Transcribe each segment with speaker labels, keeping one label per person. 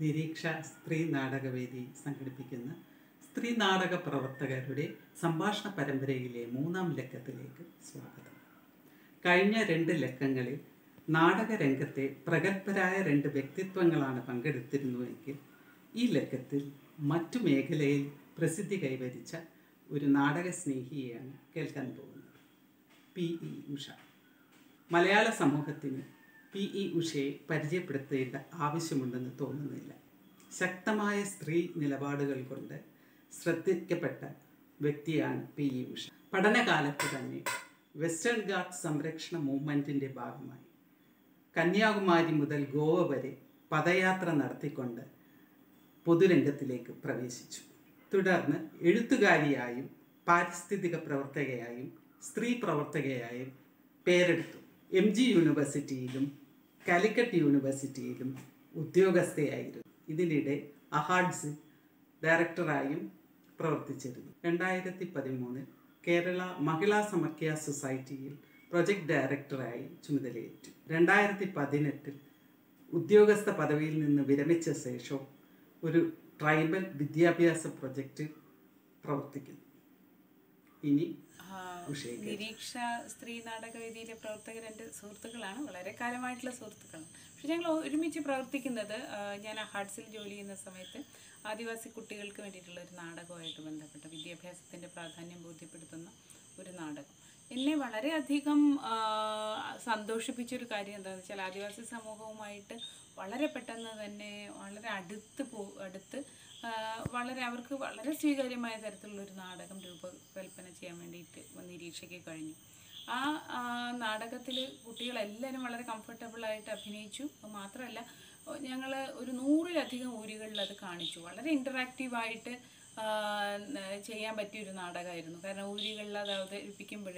Speaker 1: നിരീക്ഷ സ്ത്രീ നാടകവേദി സംഘടിപ്പിക്കുന്ന സ്ത്രീ നാടക പ്രവർത്തകരുടെ സംഭാഷണ പരമ്പരയിലെ മൂന്നാം ലക്കത്തിലേക്ക് സ്വാഗതം. കഴിഞ്ഞ രണ്ട് ലക്കങ്ങളിൽ നാടകരംഗത്തെ പ്രഗത്ഭരായ രണ്ട് വ്യക്തിത്വങ്ങളാണ് പങ്കെടുത്തിരുന്നുവെങ്കിൽ ഈ ലക്കത്തിൽ മറ്റു മേഖലയിൽ പ്രസിദ്ധി കൈവരിച്ച ഒരു നാടക സ്നേഹിയെയാണ് കേൾക്കാൻ പോകുന്നത്. P E Usha. മലയാള സമൂഹത്തിന് പി ഇ ഉഷയെ പരിചയപ്പെടുത്തേണ്ട ആവശ്യമുണ്ടെന്ന് തോന്നുന്നില്ല. ശക്തമായ സ്ത്രീ നിലപാടുകൾ കൊണ്ട് ശ്രദ്ധിക്കപ്പെട്ട വ്യക്തിയാണ് പി ഇ ഉഷ. പഠനകാലത്ത് തന്നെ വെസ്റ്റേൺ ഗാർഡ് സംരക്ഷണ മൂവ്മെന്റിന്റെ ഭാഗമായി കന്യാകുമാരി മുതൽ ഗോവ വരെ പദയാത്ര നടത്തിക്കൊണ്ട് പൊതുരംഗത്തിലേക്ക് പ്രവേശിച്ചു. തുടർന്ന് എഴുത്തുകാരിയായും പാരിസ്ഥിതിക പ്രവർത്തകയായും സ്ത്രീ പ്രവർത്തകയായും പേരെടുത്തു. എം ജി യൂണിവേഴ്സിറ്റിയിലും കാലിക്കറ്റ് യൂണിവേഴ്സിറ്റിയിലും ഉദ്യോഗസ്ഥയായിരുന്നു. ഇതിനിടെ അഹാഡ്സ് ഡയറക്ടറായും പ്രവർത്തിച്ചിരുന്നു. രണ്ടായിരത്തി പതിമൂന്നിൽ കേരള മഹിളാ സമക്യ സൊസൈറ്റിയിൽ പ്രൊജക്ട് ഡയറക്ടറായി ചുമതലയേറ്റു. രണ്ടായിരത്തി പതിനെട്ടിൽ ഉദ്യോഗസ്ഥ പദവിയിൽ നിന്ന് വിരമിച്ച ശേഷം ഒരു ട്രൈബൽ വിദ്യാഭ്യാസ പ്രൊജക്റ്റ് പ്രവർത്തിക്കുന്നു. ഇനി.
Speaker 2: നിരീക്ഷ സ്ത്രീ നാടകവേദിയിലെ പ്രവർത്തകർ എന്റെ സുഹൃത്തുക്കളാണ്. വളരെ കാലമായിട്ടുള്ള സുഹൃത്തുക്കളാണ്. പക്ഷെ ഞങ്ങൾ ഒരുമിച്ച് പ്രവർത്തിക്കുന്നത് ഞാൻ ഹാർട്സിൽ ജോലി ചെയ്യുന്ന സമയത്ത് ആദിവാസി കുട്ടികൾക്ക് വേണ്ടിയിട്ടുള്ള ഒരു നാടകമായിട്ട് ബന്ധപ്പെട്ട വിദ്യാഭ്യാസത്തിന്റെ പ്രാധാന്യം ബോധ്യപ്പെടുത്തുന്ന ഒരു നാടകം. എന്നെ വളരെയധികം സന്തോഷിപ്പിച്ചൊരു കാര്യം എന്താണെന്ന് വെച്ചാൽ ആദിവാസി സമൂഹവുമായിട്ട് വളരെ പെട്ടെന്ന് തന്നെ വളരെ അടുത്ത് പോ അടുത്ത് വളരെ അവർക്ക് വളരെ സ്വീകാര്യമായ തരത്തിലുള്ള ഒരു നാടകം രൂപകൽപ്പന ചെയ്യാൻ വേണ്ടിയിട്ട് നിരീക്ഷയ്ക്ക് കഴിഞ്ഞു. ആ നാടകത്തിൽ കുട്ടികളെല്ലാവരും വളരെ കംഫർട്ടബിളായിട്ട് അഭിനയിച്ചു. മാത്രമല്ല ഞങ്ങൾ ഒരു നൂറിലധികം ഊരുകളിൽ അത് കാണിച്ചു. വളരെ ഇന്ററാക്റ്റീവായിട്ട് ചെയ്യാൻ പറ്റിയൊരു നാടകമായിരുന്നു. കാരണം ഊരികളിൽ അത് അവതരിപ്പിക്കുമ്പോൾ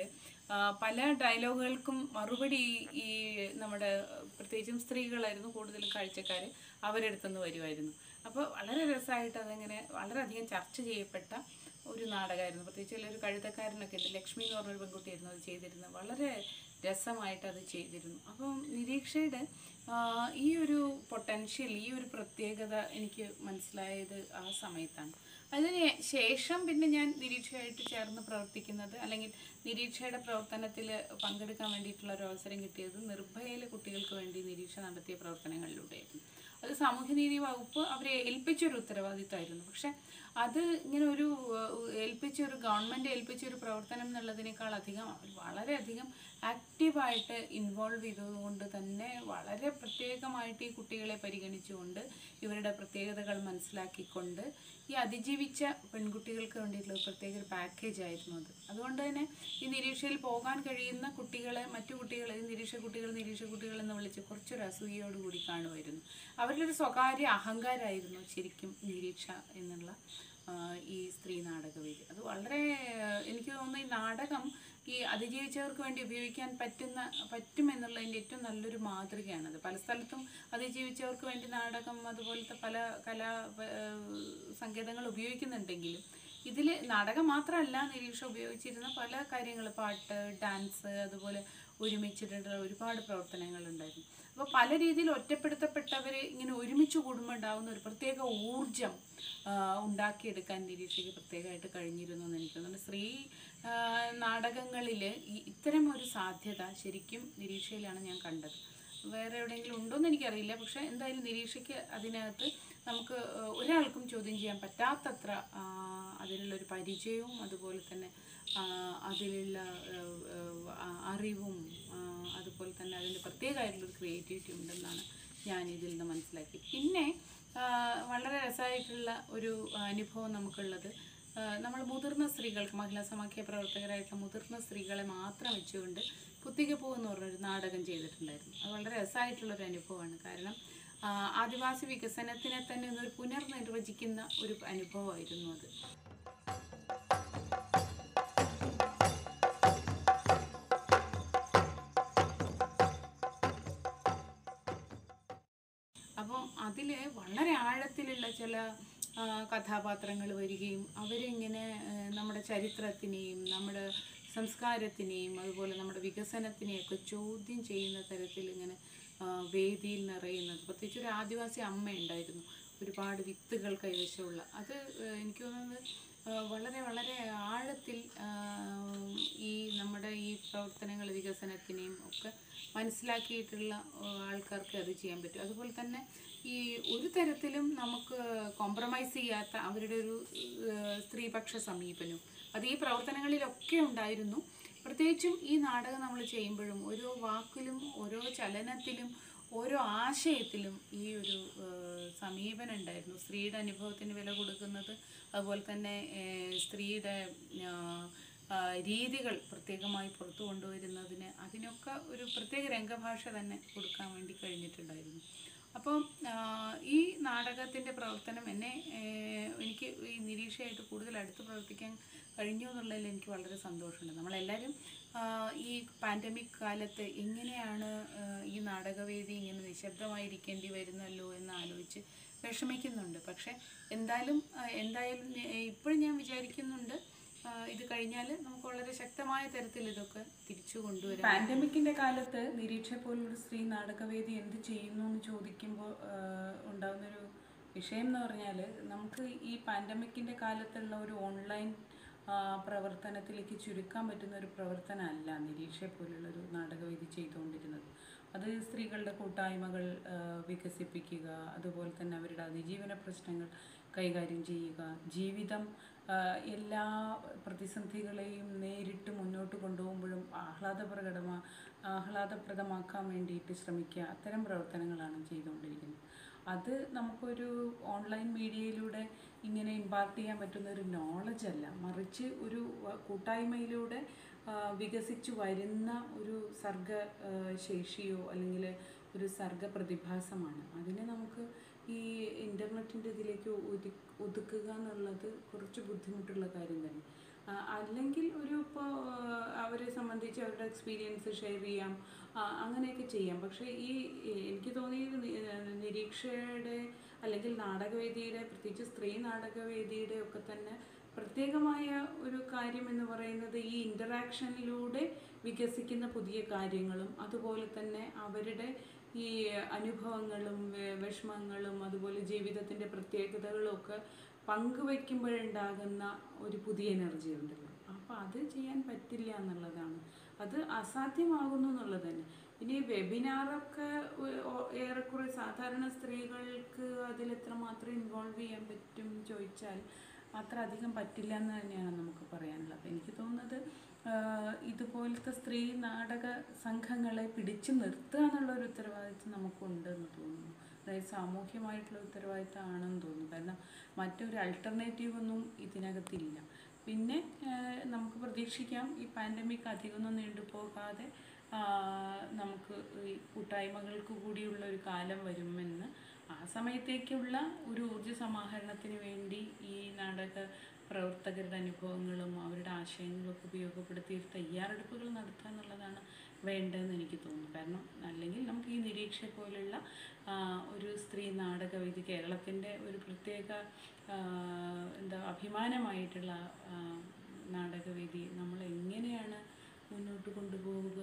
Speaker 2: പല ഡയലോഗുകൾക്കും മറുപടി ഈ നമ്മുടെ പ്രത്യേകിച്ചും സ്ത്രീകളായിരുന്നു കൂടുതലും കാഴ്ചക്കാർ അവരെടുത്തുനിന്ന് വരുമായിരുന്നു അപ്പോൾ വളരെ രസമായിട്ട് അതങ്ങനെ വളരെയധികം ചർച്ച ചെയ്യപ്പെട്ട ഒരു നാടകമായിരുന്നു. പ്രത്യേകിച്ച് ഒരു കഴുതക്കാരനൊക്കെ ഉണ്ട്. ലക്ഷ്മി എന്ന് പറഞ്ഞൊരു പെൺകുട്ടിയായിരുന്നു അത് ചെയ്തിരുന്നത്. വളരെ രസമായിട്ട് അത് ചെയ്തിരുന്നു. അപ്പം നിരീക്ഷയുടെ ഈ ഒരു പൊട്ടൻഷ്യൽ ഈ ഒരു പ്രത്യേകത എനിക്ക് മനസ്സിലായത് ആ സമയത്താണ്. അതിന് ശേഷം പിന്നെ ഞാൻ നിരീക്ഷയായിട്ട് ചേർന്ന് പ്രവർത്തിക്കുന്നത് അല്ലെങ്കിൽ നിരീക്ഷയുടെ പ്രവർത്തനത്തിൽ പങ്കെടുക്കാൻ വേണ്ടിയിട്ടുള്ള ഒരു അവസരം കിട്ടിയത് നിർഭയയിലെ കുട്ടികൾക്ക് വേണ്ടി നിരീക്ഷ നടത്തിയ പ്രവർത്തനങ്ങളിലൂടെയായിരുന്നു. അത് സാമൂഹ്യനീതി വകുപ്പ് അവരെ ഏൽപ്പിച്ചൊരു ഉത്തരവാദിത്തമായിരുന്നു. പക്ഷെ അത് ഇങ്ങനെ ഒരു ഏൽപ്പിച്ച ഒരു ഗവൺമെന്റ് ഏൽപ്പിച്ച ഒരു പ്രവർത്തനം എന്നുള്ളതിനേക്കാൾ അധികം വളരെയധികം ആക്റ്റീവായിട്ട് ഇൻവോൾവ് ചെയ്തതുകൊണ്ട് തന്നെ വളരെ പ്രത്യേകമായിട്ട് ഈ കുട്ടികളെ പരിഗണിച്ചുകൊണ്ട് ഇവരുടെ പ്രത്യേകതകൾ മനസ്സിലാക്കിക്കൊണ്ട് ഈ അതിജീവിച്ച പെൺകുട്ടികൾക്ക് വേണ്ടിയിട്ടുള്ള പ്രത്യേക ഒരു പാക്കേജ് ആയിരുന്നു അത്. അതുകൊണ്ട് തന്നെ ഈ നിരീക്ഷയിൽ പോകാൻ കഴിയുന്ന കുട്ടികളെ മറ്റു കുട്ടികളെ നിരീക്ഷ കുട്ടികൾ നിരീക്ഷ കുട്ടികൾ എന്ന് വിളിച്ച് കുറച്ചൊരു അസൂയയോടുകൂടി കാണുമായിരുന്നു. അവരുടെ സ്വകാര്യ അഹങ്കാരമായിരുന്നു ശരിക്കും നിരീക്ഷ എന്നുള്ള ഈ സ്ത്രീ നാടകവേദി. അത് വളരെ എനിക്ക് തോന്നുന്നു ഈ നാടകം ഈ അതിജീവിച്ചവർക്ക് വേണ്ടി ഉപയോഗിക്കാൻ പറ്റുന്ന പറ്റുമെന്നുള്ളതിന്റെ ഏറ്റവും നല്ലൊരു മാതൃകയാണത്. പല സ്ഥലത്തും അതിജീവിച്ചവർക്ക് വേണ്ടി നാടകം അതുപോലത്തെ പല കലാ സങ്കേതങ്ങൾ ഉപയോഗിക്കുന്നുണ്ടെങ്കിലും ഇതിൽ നാടകം മാത്രമല്ല നിരീക്ഷ ഉപയോഗിച്ചിരുന്ന പല കാര്യങ്ങൾ. പാട്ട് ഡാൻസ് അതുപോലെ ഒരുമിച്ചിട്ടുള്ള ഒരുപാട് പ്രവർത്തനങ്ങളുണ്ടായിരുന്നു. അപ്പോൾ പല രീതിയിൽ ഒറ്റപ്പെടുത്തപ്പെട്ടവർ ഇങ്ങനെ ഒരുമിച്ച് കൂടുമ്പോൾ ഉണ്ടാകുന്ന ഒരു പ്രത്യേക ഊർജം ഉണ്ടാക്കിയെടുക്കാൻ നിരീക്ഷയ്ക്ക് പ്രത്യേകമായിട്ട് കഴിഞ്ഞിരുന്നു എന്ന് എനിക്ക് തോന്നുന്നു സ്ത്രീ നാടകങ്ങളിൽ ഇത്തരം ഒരു സാധ്യത ശരിക്കും നിരീക്ഷയിലാണ് ഞാൻ കണ്ടത്. വേറെ എവിടെയെങ്കിലും ഉണ്ടോയെന്ന് എനിക്കറിയില്ല. പക്ഷേ എന്തായാലും നിരീക്ഷയ്ക്ക് അതിനകത്ത് നമുക്ക് ഒരാൾക്കും ചോദ്യം ചെയ്യാൻ പറ്റാത്തത്ര അതിനുള്ളൊരു പരിചയവും അതുപോലെ തന്നെ അതിലുള്ള അറിവും അതുപോലെ തന്നെ അതിന്റെ പ്രത്യേകമായിട്ടുള്ളൊരു ക്രിയേറ്റിവിറ്റി ഉണ്ടെന്നാണ് ഞാൻ ഇതിൽ നിന്ന് മനസ്സിലാക്കി പിന്നെ വളരെ രസമായിട്ടുള്ള ഒരു അനുഭവം നമുക്കുള്ളത് നമ്മൾ മുതിർന്ന സ്ത്രീകൾക്ക് മഹിളാ സമാഖ്യ പ്രവർത്തകരായിട്ടുള്ള മുതിർന്ന സ്ത്രീകളെ മാത്രം വെച്ചുകൊണ്ട് കുത്തികപ്പൂ എന്ന് പറഞ്ഞൊരു നാടകം ചെയ്തിട്ടുണ്ടായിരുന്നു. അത് വളരെ രസമായിട്ടുള്ളൊരു അനുഭവമാണ്. കാരണം ആദിവാസി വികസനത്തിനെ തന്നെ ഒന്നൊരു പുനർനിർവചിക്കുന്ന ഒരു അനുഭവമായിരുന്നു അത്. അതിൽ വളരെ ആഴത്തിലുള്ള ചില കഥാപാത്രങ്ങൾ വരികയും അവരിങ്ങനെ നമ്മുടെ ചരിത്രത്തിനെയും നമ്മുടെ സംസ്കാരത്തിനെയും അതുപോലെ നമ്മുടെ വികസനത്തിനെയൊക്കെ ചോദ്യം ചെയ്യുന്ന തരത്തിൽ ഇങ്ങനെ വേദിയിൽ നിറയുന്നത്. പ്രത്യേകിച്ച് ഒരു ആദിവാസി അമ്മ ഉണ്ടായിരുന്നു ഒരുപാട് വിത്തുകൾ കൈവശമുള്ള. അത് എനിക്ക് തോന്നുന്നത് വളരെ വളരെ ആഴത്തിൽ ഈ നമ്മുടെ ഈ പ്രവർത്തനങ്ങൾ വികസനത്തിനെയും ഒക്കെ മനസ്സിലാക്കിയിട്ടുള്ള ആൾക്കാർക്ക് അത് ചെയ്യാൻ പറ്റും. അതുപോലെ തന്നെ ഈ ഒരു തരത്തിലും നമുക്ക് കോംപ്രമൈസ് ചെയ്യാത്ത അവരുടെ ഒരു സ്ത്രീപക്ഷ സമീപനം. അത് ഈ പ്രവർത്തനങ്ങളിലൊക്കെ ഉണ്ടായിരുന്നു. പ്രത്യേകിച്ചും ഈ നാടകം നമ്മൾ ചെയ്യുമ്പോഴും ഓരോ വാക്കിലും ഓരോ ചലനത്തിലും ഓരോ ആശയത്തിലും ഈ ഒരു സമീപനം ഉണ്ടായിരുന്നു സ്ത്രീയുടെ അനുഭവത്തിന് വില കൊടുക്കുന്നത് അതുപോലെ തന്നെ സ്ത്രീയുടെ രീതികൾ പ്രത്യേകമായി പുറത്തു കൊണ്ടുവരുന്നതിന് അതിനൊക്കെ ഒരു പ്രത്യേക രംഗഭാഷ തന്നെ കൊടുക്കാൻ വേണ്ടി കഴിഞ്ഞിട്ടുണ്ടായിരുന്നു. അപ്പം ഈ നാടകത്തിന്റെ പ്രവർത്തനം എന്നെ എനിക്ക് ഈ നിരീക്ഷയായിട്ട് കൂടുതൽ അടുത്ത് പ്രവർത്തിക്കാൻ കഴിഞ്ഞു എന്നുള്ളതിൽ എനിക്ക് വളരെ സന്തോഷമുണ്ട്. നമ്മളെല്ലാവരും ഈ പാൻഡമിക് കാലത്ത് എങ്ങനെയാണ് ഈ നാടകവേദി ഇങ്ങനെ നിശബ്ദമായിരിക്കേണ്ടി വരുന്നല്ലോ എന്ന് ആലോചിച്ച് വിഷമിക്കുന്നുണ്ട്. പക്ഷേ എന്തായാലും എന്തായാലും ഇപ്പോഴും ഞാൻ വിചാരിക്കുന്നുണ്ട് ഇത് കഴിഞ്ഞാൽ നമുക്ക് വളരെ ശക്തമായ തരത്തിൽ ഇതൊക്കെ തിരിച്ചു കൊണ്ടുവരാം. പാൻഡമിക്കിന്റെ കാലത്ത് നിരീക്ഷ പോലൊരു സ്ത്രീ നാടകവേദി എന്ത് ചെയ്യുന്നു എന്ന് ചോദിക്കുമ്പോൾ ഉണ്ടാകുന്നൊരു വിഷയം എന്ന് പറഞ്ഞാൽ നമുക്ക് ഈ പാൻഡമിക്കിന്റെ കാലത്തുള്ള ഒരു ഓൺലൈൻ പ്രവർത്തനത്തിലേക്ക് ചുരുക്കാൻ പറ്റുന്ന ഒരു പ്രവർത്തനമല്ല പോലുള്ള ഒരു നാടകവേദി ചെയ്തുകൊണ്ടിരുന്നത്. അത് സ്ത്രീകളുടെ കൂട്ടായ്മകൾ വികസിപ്പിക്കുക അതുപോലെ തന്നെ അവരുടെ അതിജീവന പ്രശ്നങ്ങൾ കൈകാര്യം ചെയ്യുക ജീവിതം എല്ലാ പ്രതിസന്ധികളെയും നേരിട്ട് മുന്നോട്ട് കൊണ്ടുപോകുമ്പോഴും ആഹ്ലാദപ്രകടമാ ആഹ്ലാദപ്രദമാക്കാൻ വേണ്ടിയിട്ട് ശ്രമിക്കുക. അത്തരം പ്രവർത്തനങ്ങളാണ് ചെയ്തുകൊണ്ടിരിക്കുന്നത്. അത് നമുക്കൊരു ഓൺലൈൻ മീഡിയയിലൂടെ ഇങ്ങനെ ഇമ്പാർട്ട് ചെയ്യാൻ പറ്റുന്ന ഒരു നോളജ് അല്ല. മറിച്ച് ഒരു കൂട്ടായ്മയിലൂടെ വികസിച്ചു വരുന്ന ഒരു സർഗ ശേഷിയോ അല്ലെങ്കിൽ ഒരു സർഗ പ്രതിഭാസമാണ്. അതിനെ നമുക്ക് ഈ ഇന്റർനെറ്റിന്റെ ഇതിലേക്ക് ഒതു ഒതുക്കുക എന്നുള്ളത് കുറച്ച് ബുദ്ധിമുട്ടുള്ള കാര്യം തന്നെ. അല്ലെങ്കിൽ ഒരു ഇപ്പോൾ അവരെ സംബന്ധിച്ച് അവരുടെ എക്സ്പീരിയൻസ് ഷെയർ ചെയ്യാം അങ്ങനെയൊക്കെ ചെയ്യാം. പക്ഷേ ഈ എനിക്ക് തോന്നി ഈ നിരീക്ഷയുടെ അല്ലെങ്കിൽ നാടകവേദിയുടെ പ്രത്യേകിച്ച് സ്ത്രീ നാടകവേദിയുടെ ഒക്കെ തന്നെ പ്രത്യേകമായ ഒരു കാര്യം എന്ന് പറയുന്നത് ഈ ഇന്ററാക്ഷനിലൂടെ വികസിക്കുന്ന പുതിയ കാര്യങ്ങളും അതുപോലെ തന്നെ അവരുടെ ഈ അനുഭവങ്ങളും വിഷമങ്ങളും അതുപോലെ ജീവിതത്തിന്റെ പ്രത്യേകതകളും ഒക്കെ പങ്കുവയ്ക്കുമ്പോഴുണ്ടാകുന്ന ഒരു പുതിയ എനർജി ഉണ്ടല്ലോ. അപ്പോൾ അത് ചെയ്യാൻ പറ്റില്ല എന്നുള്ളതാണ്. അത് അസാധ്യമാകുന്നു എന്നുള്ളത് തന്നെ. ഇനി വെബിനാറൊക്കെ ഏറെക്കുറെ സാധാരണ സ്ത്രീകൾക്ക് അതിൽ എത്രമാത്രം ഇൻവോൾവ് ചെയ്യാൻ പറ്റും ചോദിച്ചാൽ അത്ര അധികം പറ്റില്ല എന്ന് തന്നെയാണ് നമുക്ക് പറയാനുള്ളത്. എനിക്ക് തോന്നുന്നത് ഇതുപോലത്തെ സ്ത്രീ നാടക സംഘങ്ങളെ പിടിച്ചു നിർത്തുക എന്നുള്ള ഒരു ഉത്തരവാദിത്വം നമുക്കുണ്ടെന്ന് തോന്നുന്നു. അതായത് സാമൂഹ്യമായിട്ടുള്ള ഉത്തരവാദിത്തമാണെന്ന് തോന്നുന്നു. കാരണം മറ്റൊരു അൾട്ടർനേറ്റീവ് ഒന്നും ഇതിനകത്തില്ല. പിന്നെ നമുക്ക് പ്രതീക്ഷിക്കാം ഈ പാൻഡമിക് അധികമൊന്നും നീണ്ടുപോകാതെ നമുക്ക് ഈ കൂട്ടായ്മകൾക്ക് കൂടിയുള്ള ഒരു കാലം വരുമെന്ന്. ആ സമയത്തേക്കുള്ള ഒരു ഊർജ സമാഹരണത്തിന് വേണ്ടി ഈ നാടക പ്രവർത്തകരുടെ അനുഭവങ്ങളും അവരുടെ ആശയങ്ങളൊക്കെ ഉപയോഗപ്പെടുത്തി തയ്യാറെടുപ്പുകൾ നടത്തുക എന്നുള്ളതാണ് വേണ്ടതെന്ന് എനിക്ക് തോന്നുന്നു. കാരണം അല്ലെങ്കിൽ നമുക്ക് ഈ നിരീക്ഷ പോലുള്ള ഒരു സ്ത്രീ നാടകവേദി കേരളത്തിന്റെ ഒരു പ്രത്യേക എന്താ അഭിമാനമായിട്ടുള്ള നാടകവേദി നമ്മൾ എങ്ങനെയാണ് മുന്നോട്ട് കൊണ്ടുപോവുക?